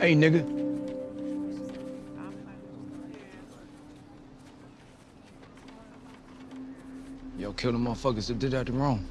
Hey, nigga. Yo, kill the motherfuckers that did that wrong.